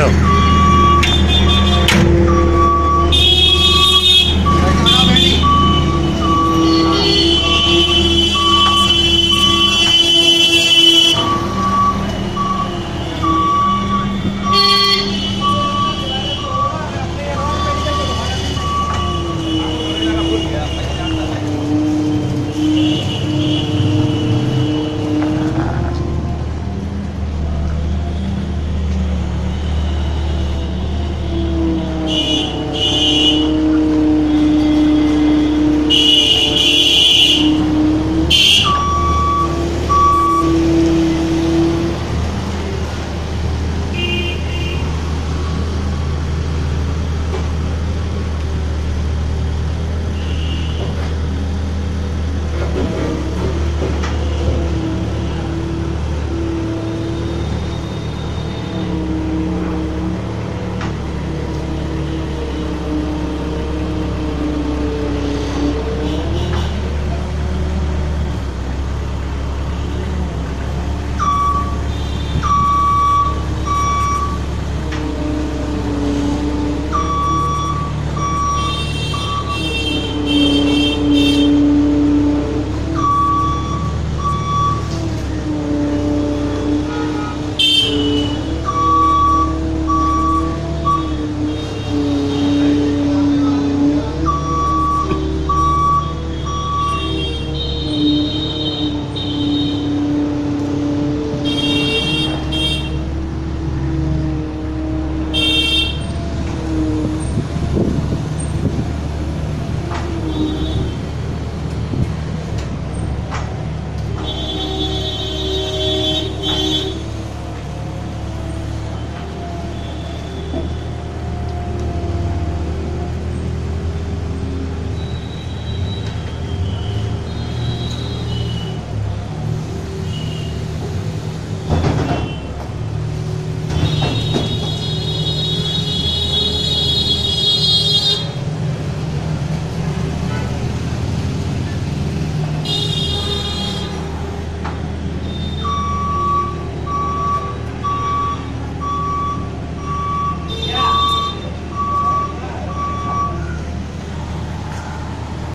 know.